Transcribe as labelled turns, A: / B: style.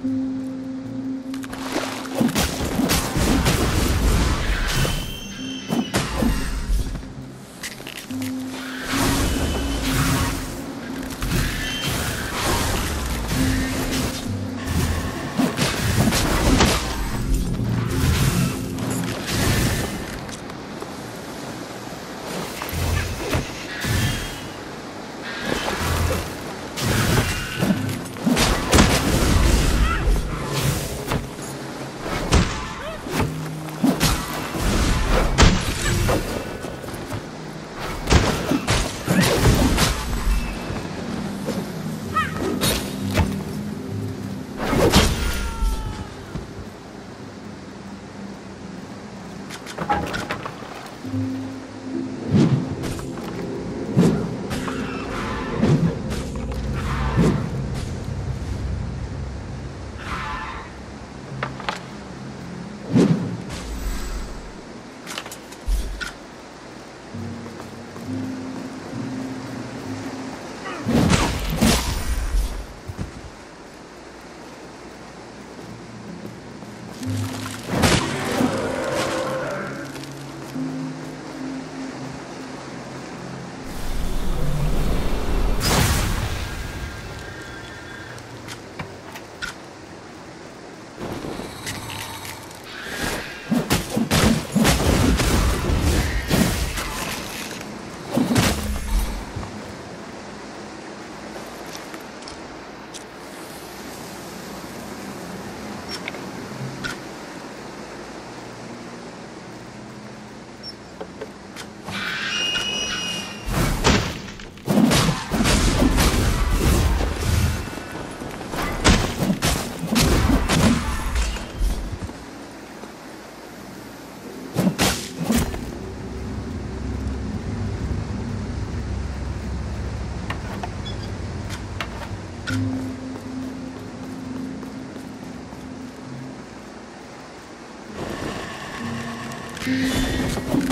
A: Thank you. 嗯。Thank you.